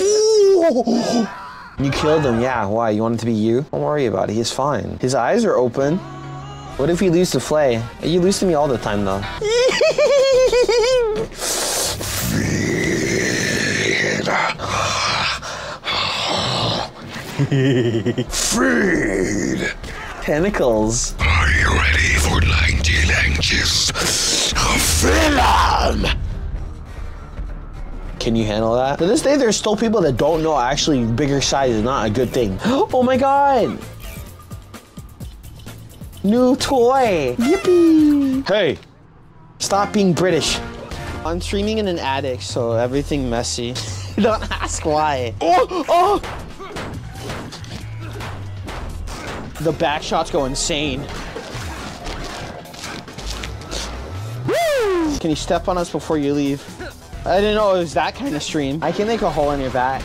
Ooh. You killed him, yeah. Why? You want it to be you? Don't worry about it. He's fine. His eyes are open. What if we lose to Flay? You lose to me all the time, though. Feed! Tentacles. Are you ready for 19 inches Can you handle that? To this day, there's still people that don't know actually bigger size is not a good thing. Oh my god! New toy! Yippee! Hey! Stop being British. I'm streaming in an attic, so everything messy. don't ask why. Oh! Oh! The back shots go insane. Woo! Can you step on us before you leave? I didn't know it was that kind of stream. I can make a hole in your back.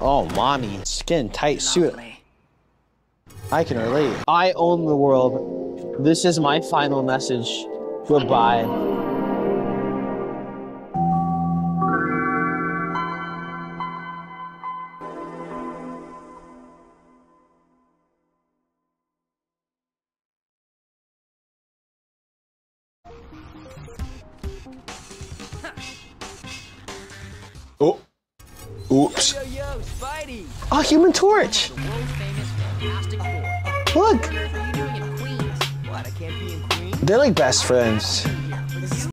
Oh, mommy. Skin tight suit. I can relate. I own the world. This is my final message. Goodbye. Oh. Oops. Yo, yo, Spidey! Oh, Human Torch. The world famous Fantastic Four. Look. What are you doing in Queens? What, I can't be in Queens? They're like best friends.